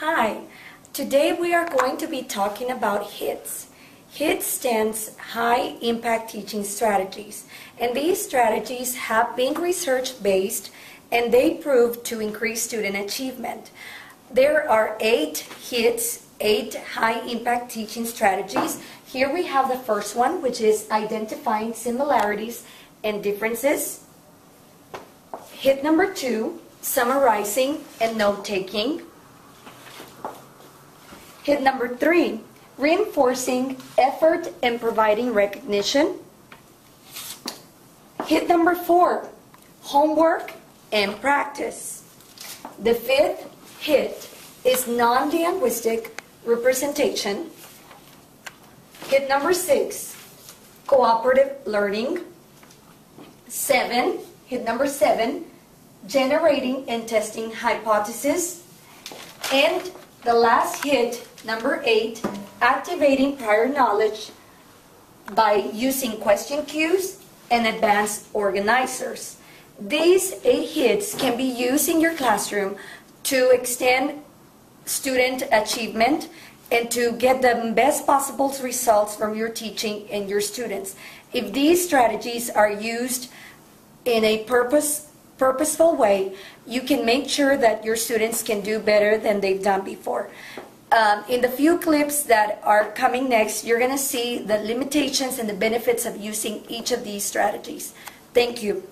Hi, today we are going to be talking about HITS. HITS stands High Impact Teaching Strategies, and these strategies have been research based and they prove to increase student achievement. There are eight HITS, eight high impact teaching strategies. Here we have the first one, which is identifying similarities and differences. Hit number two, summarizing and note taking. Hit number three, reinforcing effort and providing recognition. Hit number four, homework and practice. The fifth hit is non-linguistic representation. Hit number six, cooperative learning. Seven, hit number seven, generating and testing hypothesis. And the last hit, number eight, activating prior knowledge by using question cues and advanced organizers. These eight hits can be used in your classroom to extend student achievement and to get the best possible results from your teaching and your students. If these strategies are used in a purpose, purposeful way, you can make sure that your students can do better than they've done before. Um, in the few clips that are coming next, you're going to see the limitations and the benefits of using each of these strategies. Thank you.